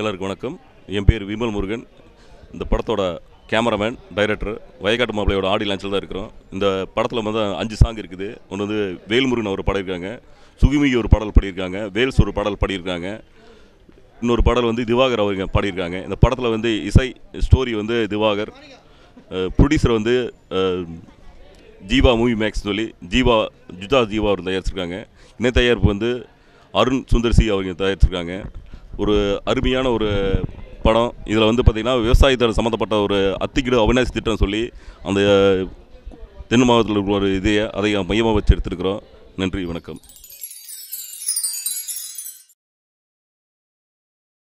எல்லாருக்கும் வணக்கம். என் பேர் விமல் முருகன். இந்த படத்தோட கேமராமேன் டைரக்டர் வயக்காட்டு மாப்பிளையோட ஆடி லான்ச்சில் தான் இருக்கிறோம். இந்த படத்தில் வந்து அஞ்சு சாங் இருக்குது. ஒன்று வந்து வேல்முருகன் ஒரு பாடியிருக்காங்க சுகிமிகி ஒரு பாடல் பாடியிருக்காங்க. வேல்ஸ் ஒரு பாடல் பாடியிருக்காங்க. இன்னொரு பாடல் வந்து திவாகர் அவங்க பாடியிருக்காங்க. இந்த படத்தில் வந்து இசை ஸ்டோரி வந்து திவாகர். ப்ரொடியூசர் வந்து ஜீவா மூவி மேக்ஸ் சொல்லி ஜீவா ஜுதா ஜீவா அவர் தயாரிச்சிருக்காங்க. இணை தயாரிப்பு வந்து அருண் சுந்தர் சி அவங்க தயாரிச்சிருக்காங்க. ஒரு அருமையான ஒரு படம். இதில் வந்து பார்த்திங்கன்னா விவசாயத்தோட சம்மந்தப்பட்ட ஒரு அத்திக்கிடு அவினாசி திட்டம் சொல்லி அந்த தென் மாவட்டத்தில் இருக்கிற ஒரு இதையை அதை மையமாக வச்சு எடுத்துருக்குறோம். நன்றி வணக்கம்.